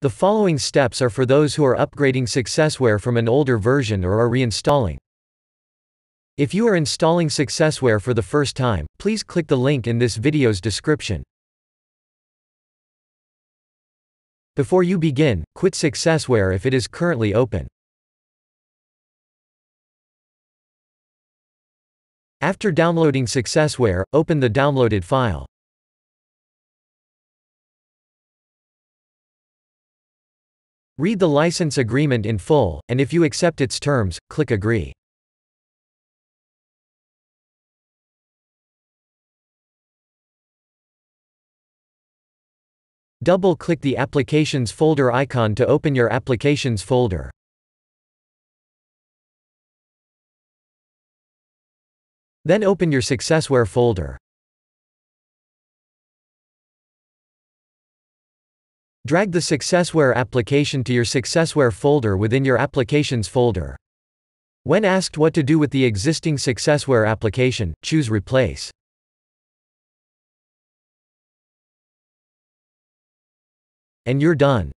The following steps are for those who are upgrading Successware from an older version or are reinstalling. If you are installing Successware for the first time, please click the link in this video's description. Before you begin, quit Successware if it is currently open. After downloading Successware, open the downloaded file. Read the license agreement in full, and if you accept its terms, click Agree. Double-click the Applications folder icon to open your Applications folder. Then open your Successware folder. Drag the Successware application to your Successware folder within your Applications folder. When asked what to do with the existing Successware application, choose Replace. And you're done.